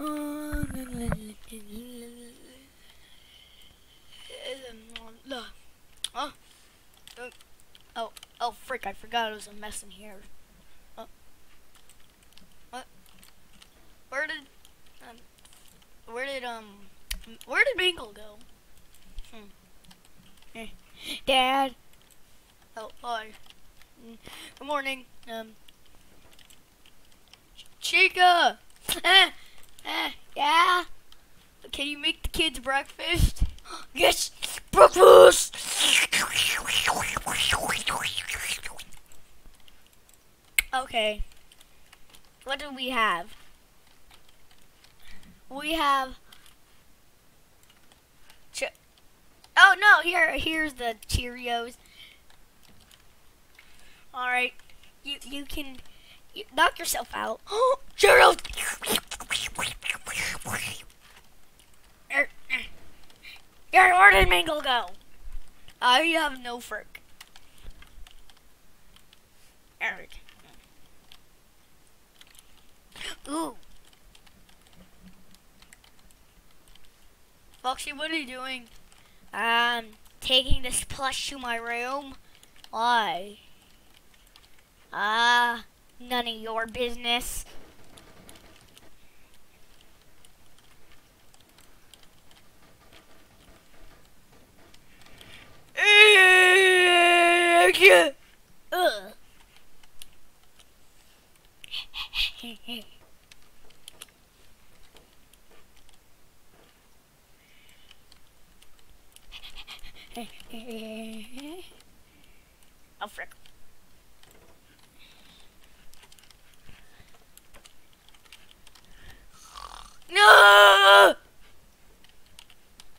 Oh, oh, oh, frick! I forgot it was a mess in here. Oh. What? Where did, um, where did um, where did Bingle go? Hmm. Eh. Dad. Oh, hi. Good morning. Um. Chica. Yeah. Can you make the kids breakfast? Yes, breakfast. Okay. What do we have? We have. Oh no! Here, here's the Cheerios. All right, you you can you, knock yourself out. Cheerios. Where did Mingle go? I have no frick. Eric. Ooh. Foxy, what are you doing? Um, taking this plush to my room. Why? Ah, none of your business. Oh, frick. No!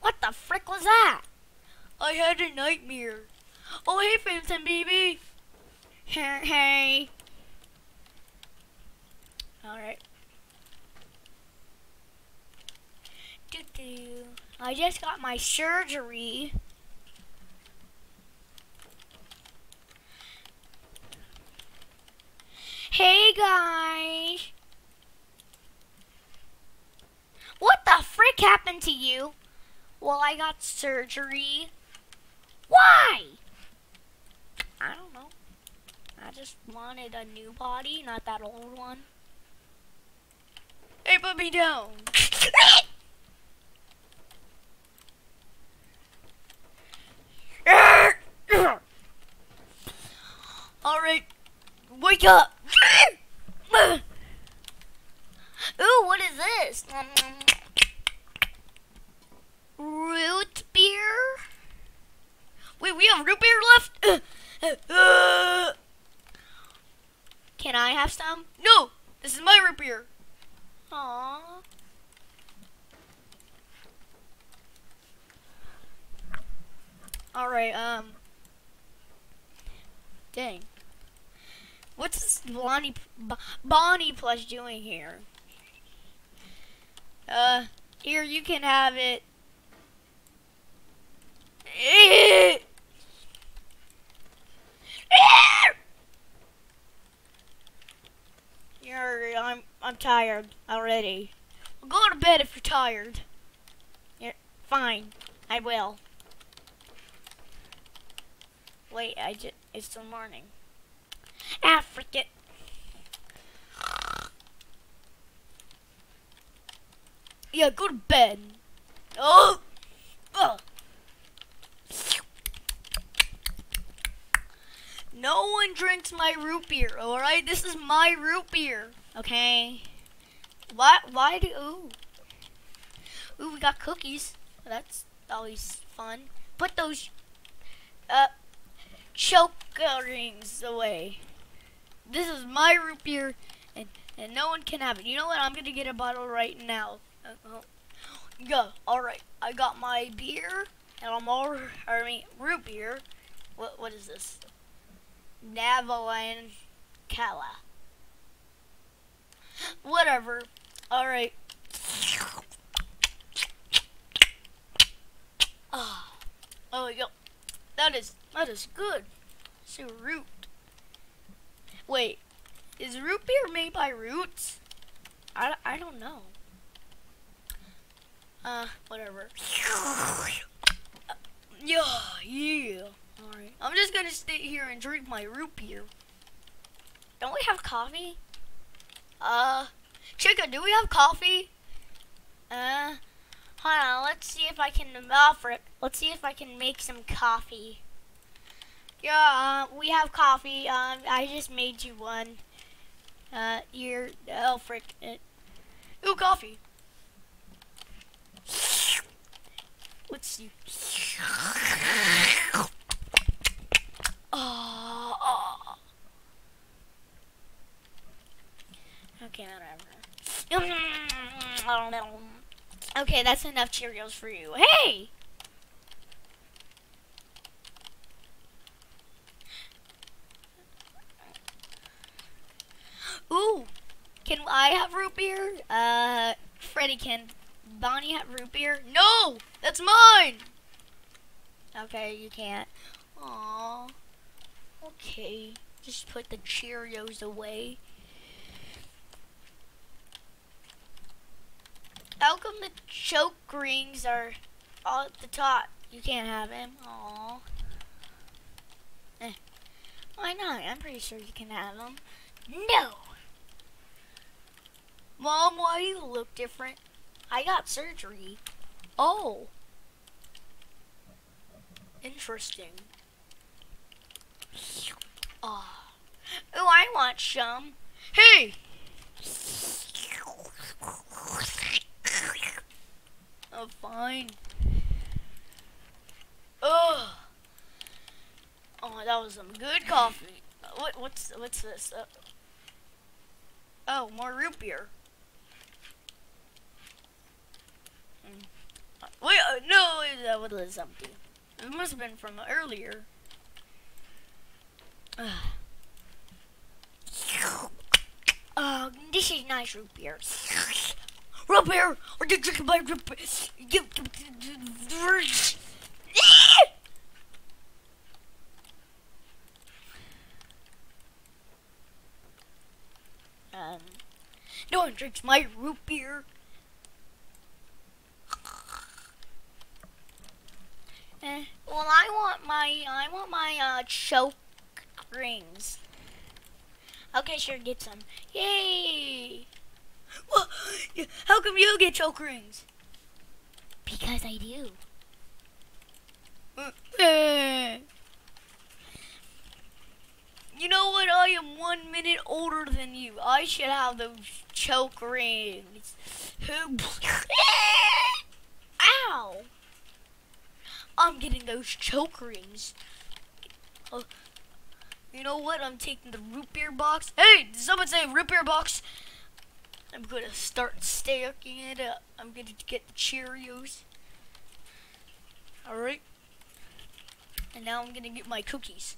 What the frick was that? I had a nightmare. Oh, hey, Phantom baby. Hey, hey. All right. Doo doo. I just got my surgery. Hey guys. What the frick happened to you? Well, I got surgery. Why? I don't know. I just wanted a new body, not that old one. Hey, put me down. All right, wake up. Ooh, what is this? Root? Wait, we have root beer left? Can I have some? No, this is my root beer. Aww. Alright, um. Dang. What's this Bonnie, B- Bonnie plush doing here? Uh, here you can have it. You're, I'm, I'm tired already. Well, go to bed if you're tired. Yeah, fine, I will. Wait, I just, it's still morning. Ah, frick it. Yeah, go to bed. Oh! Ugh. No one drinks my root beer, alright? This is my root beer, okay? Why, why do, ooh. Ooh, we got cookies. That's always fun. Put those, uh, choke rings away. This is my root beer, and, and no one can have it. You know what? I'm gonna get a bottle right now. Uh, oh. Go. Alright, I got my beer, and I'm all, I mean, root beer. What, what is this? Navalan Kala. Whatever. Alright. Ah. Oh, yo. That is, that is good. So root. Wait. Is root beer made by roots? I, I don't know. Uh, whatever. Yeah, yeah. I'm just gonna stay here and drink my root beer. Don't we have coffee? Uh, Chica, do we have coffee? Uh, hold on. Let's see if I can offer it. Let's see if I can make some coffee. Yeah, uh, we have coffee. Um, I just made you one. Uh, here. Oh, frick. It. Ooh, coffee. Let's see. Okay, whatever. Okay, that's enough Cheerios for you. Hey! Ooh, can I have root beer? Uh, Freddy can. Bonnie have root beer? No, that's mine. Okay, you can't. Aww. Okay, just put the Cheerios away. How come the choke rings are all at the top? You can't have them. Aww. Eh. Why not? I'm pretty sure you can have them. No! Mom, why do you look different? I got surgery. Oh. Interesting. Oh. Oh, I want some. Hey! Oh, fine. Oh. Oh, that was some good coffee. What? What's what's this? Uh, oh, more root beer. Wait, uh, no, that was empty. It must have been from earlier. Uh, this is nice root beer. Root beer! Or you drink my root beer? Um, no one drinks my root beer. Eh, well, I want my I want my uh, choke rings. Okay, sure, get some. Yay! Well, how come you get choke rings? Because I do. You know what? I am one minute older than you. I should have those choke rings. Ow! I'm getting those choke rings. Uh, you know what? I'm taking the root beer box. Hey, did someone say root beer box? I'm gonna start stacking it up. I'm gonna get the Cheerios. Alright. And now I'm gonna get my cookies.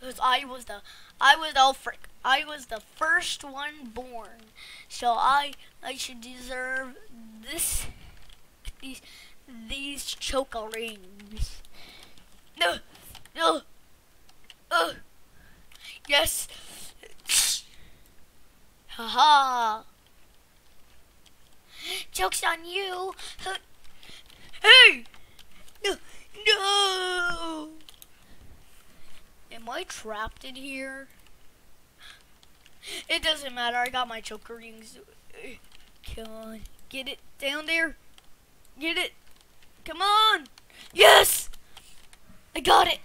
Because I was the, I was, frick, I was the first one born. So I, I should deserve this, these, these choco rings. No, no, uh, yes. Haha. Joke's on you. Hey! No! No! Am I trapped in here? It doesn't matter. I got my choker rings. Come on. Get it down there. Get it. Come on. Yes! I got it.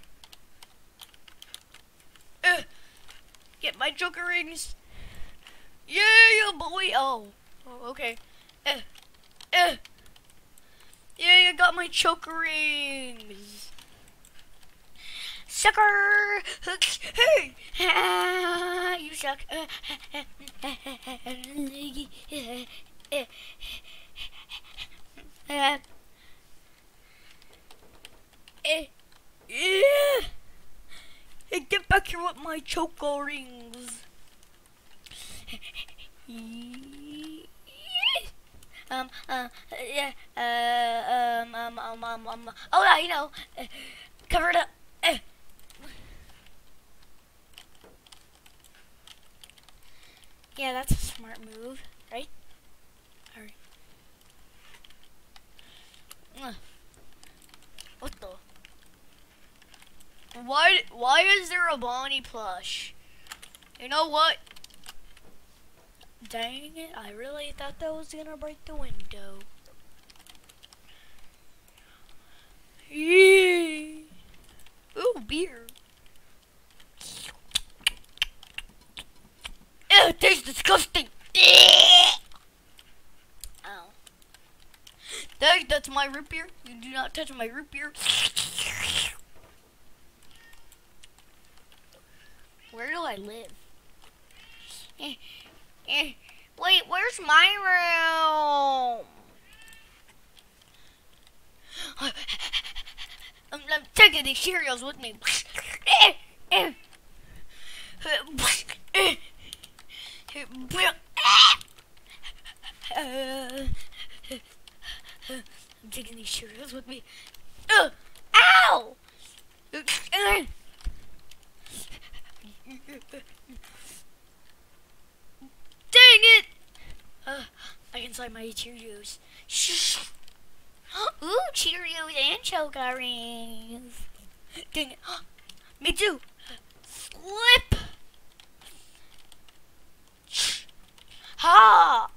Uh, get my joker rings. Yeah, boy. Oh. oh okay. Uh, uh. Yeah, I got my choker rings. Sucker! Hey! you suck. Eh, yeah. Hey, get back here with my choco rings. um, uh, yeah, uh, um, um, um, um, um, oh, yeah, you know, uh, cover it up. Uh. Yeah, that's a smart move, right? Alright. What the? Why? Why is there a Bonnie plush? You know what? Dang it! I really thought that was gonna break the window. Yee. Ooh, beer. Ew, it tastes disgusting. Ow. That, that's my root beer. You do not touch my root beer. Where do I live? Eh, eh, Wait, where's my room? I'm, I'm taking these Cheerios with me. I'm taking these Cheerios with me. Uh, ow! Dang it! Uh, I can slide my Cheerios. Shh. Ooh, Cheerios and Choco rings. Dang it. Me too. Slip. Ha!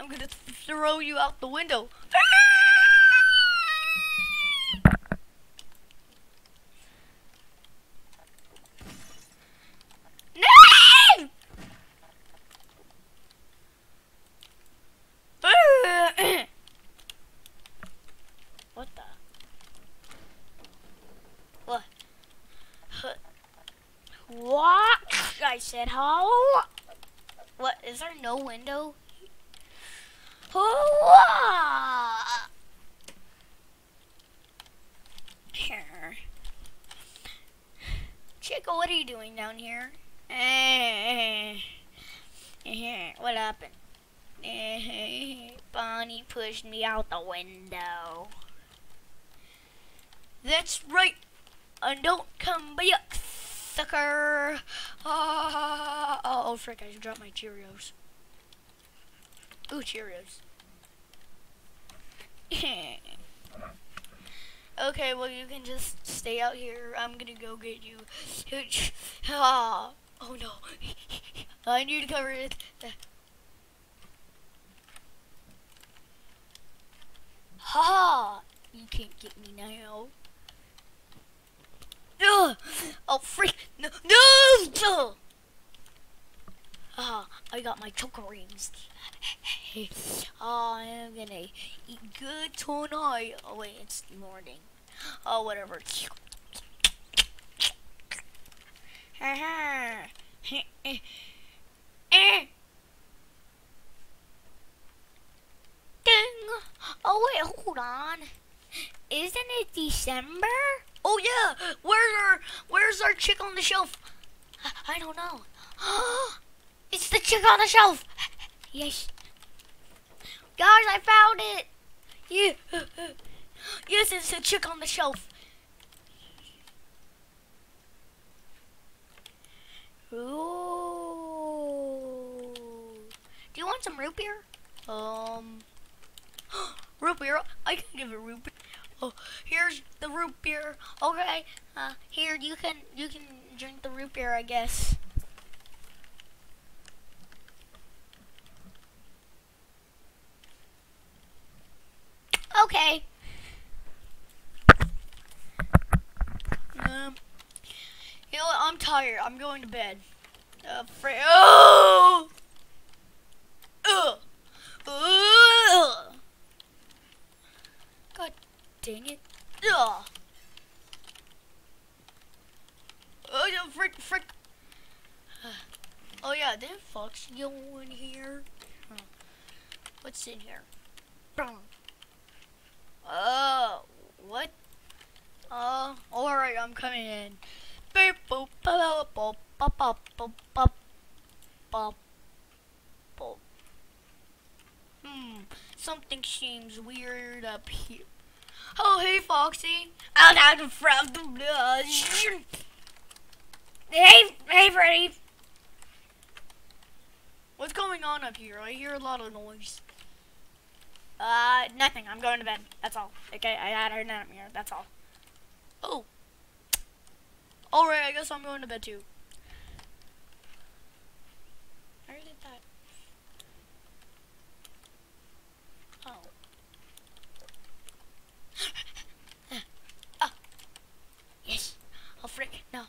I'm gonna th throw you out the window. No! what the? What? Huh. What? I said how? What? Is there no window? Oh, Here. Chico, what are you doing down here? Eh, happened? Eh, Bonnie pushed me out the window. That's right. And don't come back, sucker. Ah, oh, frick, I dropped my Cheerios. Ooh, Cheerios. okay, well, you can just stay out here. I'm gonna go get you. Oh no. I need to cover it. Ha! You can't get me now. Ugh! Oh, freak! No! No! Ah, I got my choco rings. oh, I'm gonna eat good tonight. Oh wait, it's morning. Oh, whatever. Haha. eh. Oh wait, hold on. Isn't it December? Oh yeah. Where's our Where's our chick on the shelf? I don't know. it's the chick on the shelf. Yes. Guys, I found it. Yeah. Yes, it's the chick on the shelf. Ooh. Do you want some root beer? Um. Root beer. I can give it root beer. Oh, here's the root beer. Okay. Uh, here you can you can drink the root beer, I guess. Okay. Um. You know what? I'm tired. I'm going to bed. Uh, oh! Ugh. Ugh. God dang it. Ugh. Oh, yeah, frick, frick. Oh, yeah, that Fox go in here. Huh. In here? Oh, what? Uh, alright, I'm coming in. Beep, boop, boop, boop, boop, boop, boop, boop, boop, boop. Hmm, something seems weird up here. Oh, hey, Foxy. I'm out in front of the. Hey, hey, Freddy. What's going on up here? I hear a lot of noise. Uh, nothing. I'm going to bed. That's all. Okay, I had a nightmare. That's all. Oh. Alright, I guess I'm going to bed too. Where did that? Oh. oh. Yes. Oh, frick. No.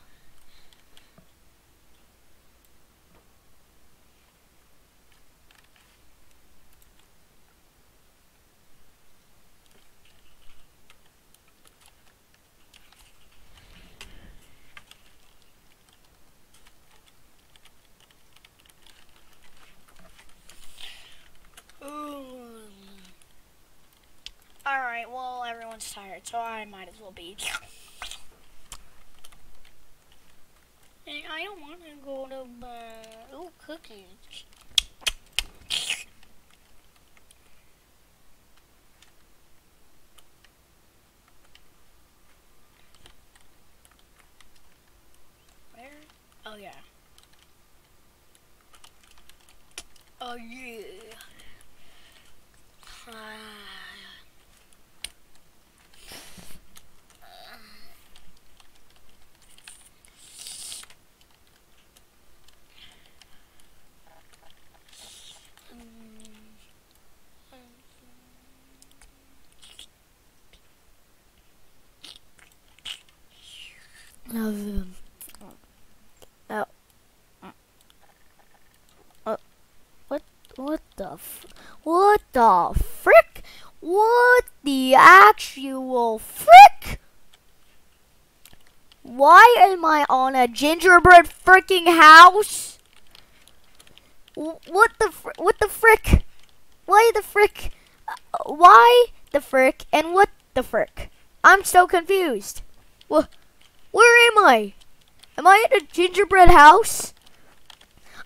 Alright, well, everyone's tired, so I might as well be. And I don't want to go to bed. Ooh, cookies. Where? Oh, yeah. Oh, yeah. Ah. Um, uh, uh, what, what the, f what the frick? What the actual frick? Why am I on a gingerbread freaking house? What the, what the frick? Why the frick? Uh, why the frick and what the frick? I'm so confused. What? Where am I? Am I in a gingerbread house?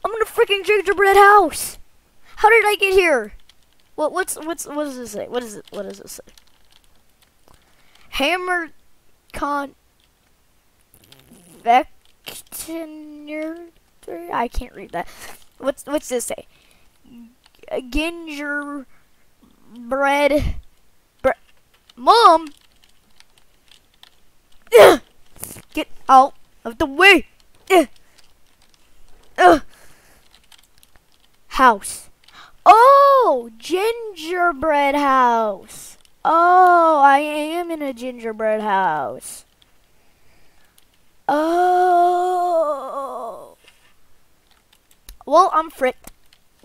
I'm in a freaking gingerbread house. How did I get here? What what's what's what does this say? What is it? What does it say? Hammer con Vectiner I can't read that. What's what's this say? Ginger bread bre Mom Get out of the way! House. Oh, gingerbread house. Oh, I am in a gingerbread house. Oh. Well, I'm frick.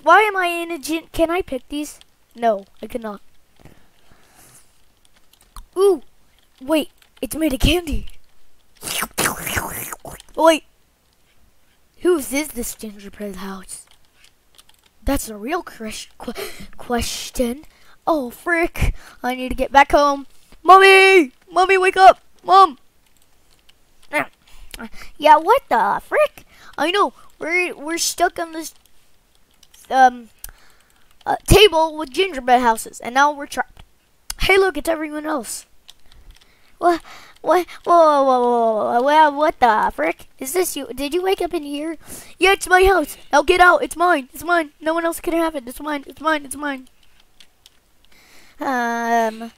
Why am I in a gin? Can I pick these? No, I cannot. Ooh, wait, it's made of candy. Wait. Whose is this gingerbread house? That's a real qu question. Oh, frick. I need to get back home. Mommy! Mommy, wake up! Mom! Yeah, what the frick? I know. We're, we're stuck on this um, uh, table with gingerbread houses, and now we're trapped. Hey, look, it's everyone else. What? What? Whoa, whoa, whoa, whoa, whoa, what the frick? Is this you? Did you wake up in here? Yeah, it's my house. Now get out. It's mine. It's mine. No one else can have it. It's mine. It's mine. It's mine. Um.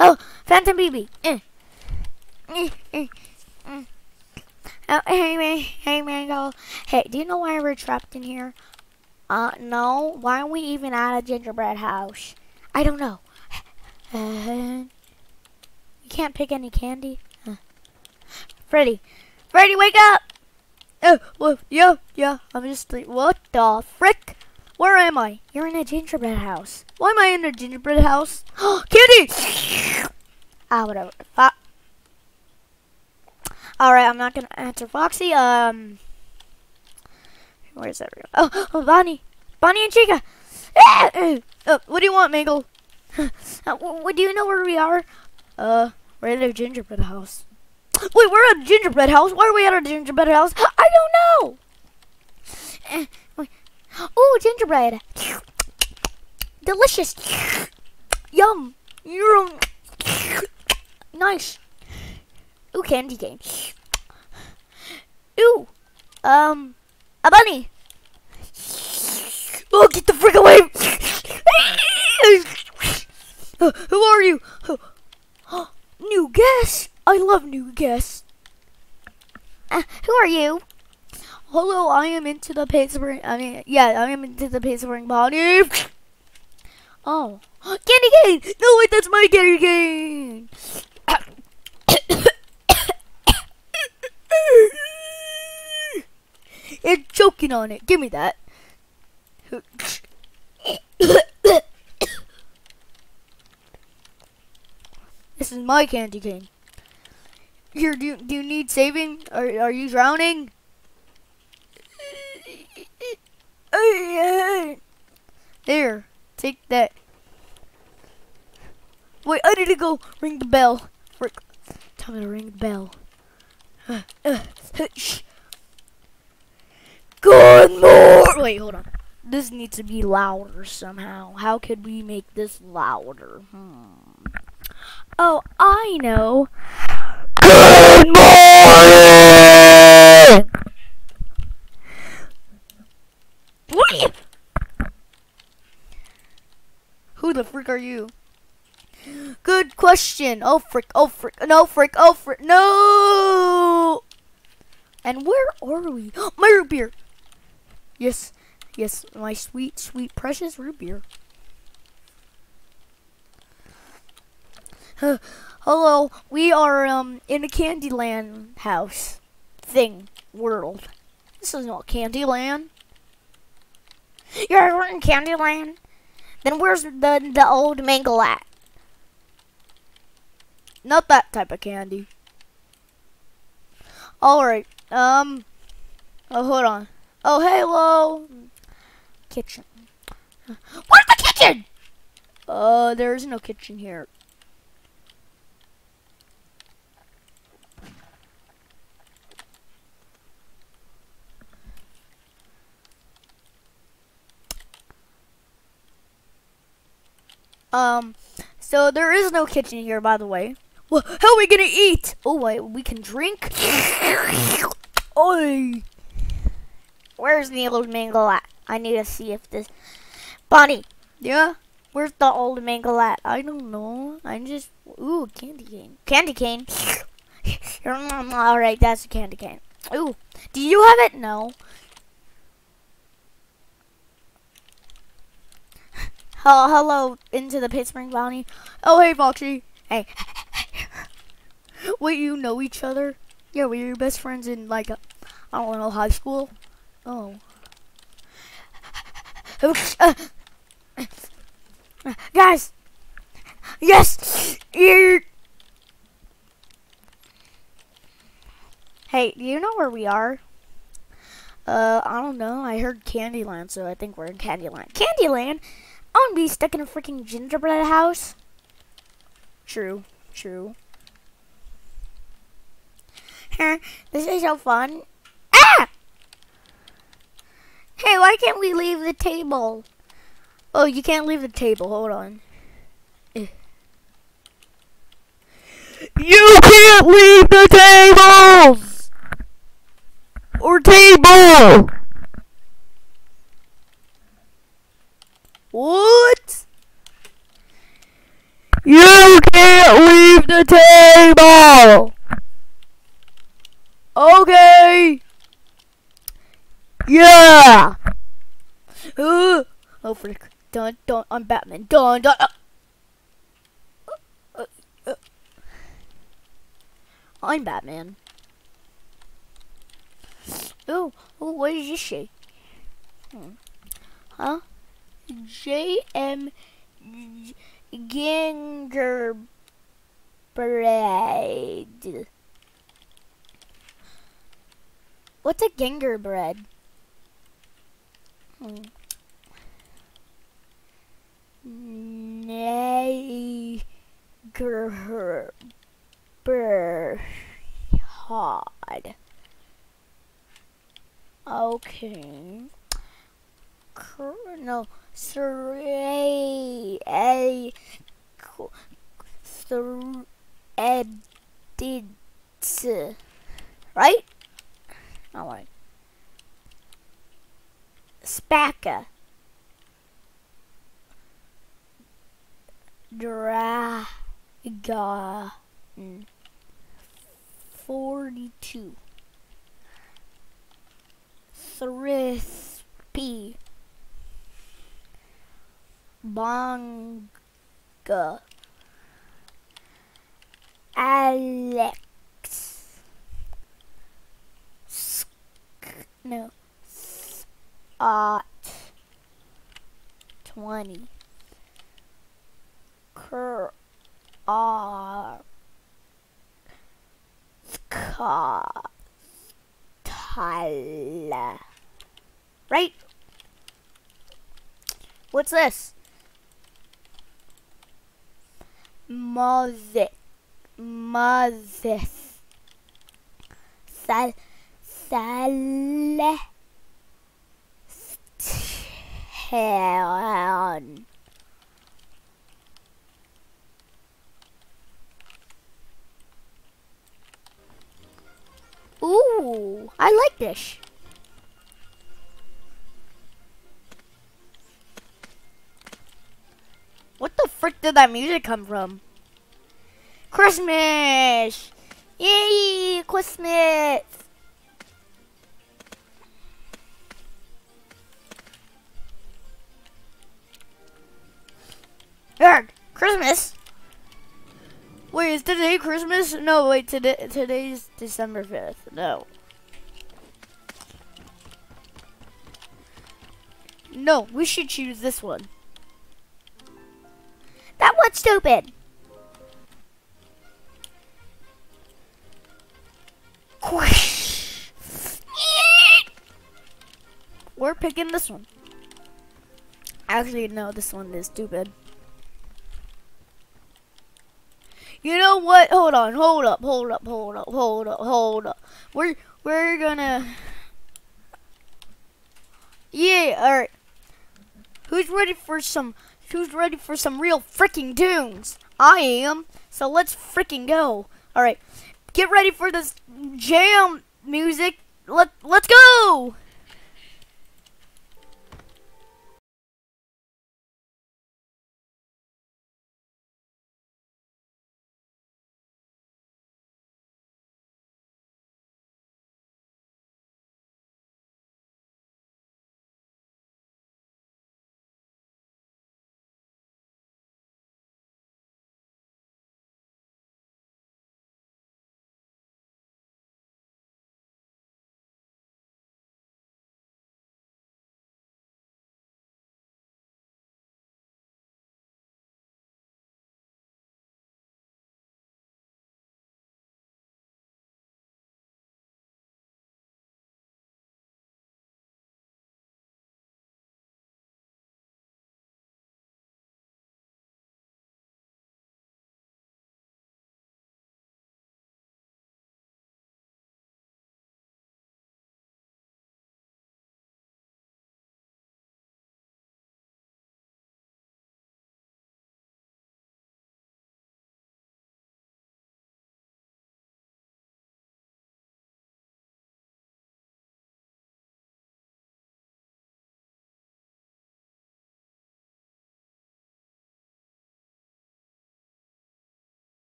Oh, Phantom BB. Eh. Eh, eh, eh. Oh, hey, man. Hey, Mangle. Hey, do you know why we're trapped in here? Uh, no. Why are we even at a gingerbread house? I don't know. You can't pick any candy? Huh. Freddy. Freddy, wake up! Oh, yeah, yeah, I'm just like, what the frick? Where am I? You're in a gingerbread house. Why am I in a gingerbread house? candy! ah, whatever. Fo Alright, I'm not gonna answer Foxy. Um, where's everyone? Oh, oh Bonnie. Bonnie and Chica. uh, what do you want, Mangle? uh, what, do you know where we are? Uh, we're at a gingerbread house. Wait, we're at a gingerbread house? Why are we at a gingerbread house? I don't know. Ooh, gingerbread. Delicious. Yum. Yum. Nice. Ooh, candy cane. Ooh. Um, a bunny. Oh, get the frick away. Who are you? New guests. I love new guests. Uh, who are you? Hello, I am into the Pittsburgh. I mean, yeah, I am into the Pittsburgh body. Oh, candy cane! No, wait, that's my candy cane. it's choking on it. Give me that. This is my candy cane. Here, do you, do you need saving? Are, are you drowning? There, take that. Wait, I need to go ring the bell. Frick. Tell me to ring the bell. Good morning. Wait, hold on. This needs to be louder somehow. How could we make this louder? Hmm. Oh, I know. Good morning. What are you? Who the frick are you? Good question. Oh frick, oh frick, no frick, oh frick, no! And where are we? my root beer! Yes, yes, my sweet, sweet, precious root beer. Hello, we are um in a Candyland house thing world. This is not Candyland. You're in Candyland? Then where's the the old mangle at? Not that type of candy. Alright, um Oh hold on. Oh hello Kitchen. Where's the kitchen? Uh there is no kitchen here. Um, so there is no kitchen here, by the way. Well, how are we gonna eat? Oh, wait, we can drink. Oi! Where's the old mangle at? I need to see if this. Bonnie. Yeah. Where's the old mangle at? I don't know. I'm just. Ooh, candy cane. Candy cane. All right, that's a candy cane. Ooh, do you have it? No. Oh, hello, into the Pittsburgh Bounty. Oh, hey, Foxy. Hey. Wait, you know each other? Yeah, we were best friends in, like, I don't know, high school? Oh. Guys! Yes! You're... Hey, do you know where we are? Uh, I don't know. I heard Candyland, so I think we're in Candyland. Candyland? I want to be stuck in a freaking gingerbread house. True, true. this is so fun. Ah! Hey, why can't we leave the table? Oh, you can't leave the table. Hold on. Eh. You can't leave the tables! Or table! What? You can't leave the table! Okay! Yeah! Uh, oh, frick. Dun, dun, I'm Batman. Dun, dun. Uh, uh. I'm Batman. Oh, oh, what did you say? Hmm. Huh? J.M. Gingerbread. What's a gingerbread? Hmm. Okay. No three a three edits right? All right. Spacka. Dragon 42 Thrispy Bonga Alex Sk- no Scott 20 Cur R Scott Tyler. Right? What's this? Moses. Moses. Sal. Sal. Stan. Ooh, I like this. What the frick did that music come from? Christmas! Yay, Christmas! Eric, Christmas? Wait, is today Christmas? No, wait, today today's December 5th. No. No, we should choose this one. One's stupid. We're picking this one. Actually, no, this one is stupid. You know what? Hold on, hold up, hold up, hold up, hold up, hold up. We're we're gonna Yeah, alright. Who's ready for some who's ready for some real freaking tunes? I am. So let's freaking go. Alright. Get ready for this jam music. Let let's go!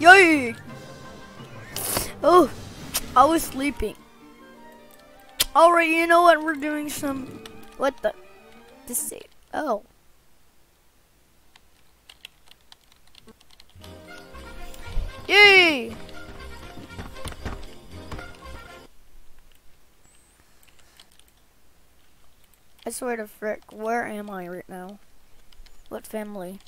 Yay! Oh, I was sleeping. Alright, you know what? We're doing some. What the? This is. Oh. Yay! I swear to frick, where am I right now? What family?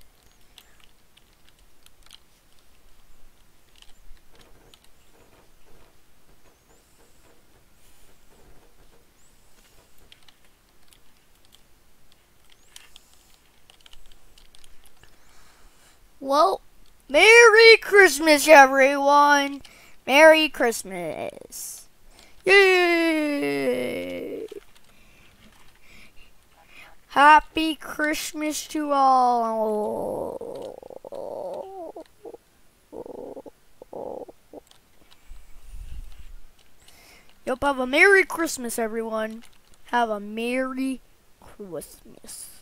Well, Merry Christmas, everyone! Merry Christmas! Yay! Happy Christmas to all! Yep, have a Merry Christmas, everyone. Have a Merry Christmas.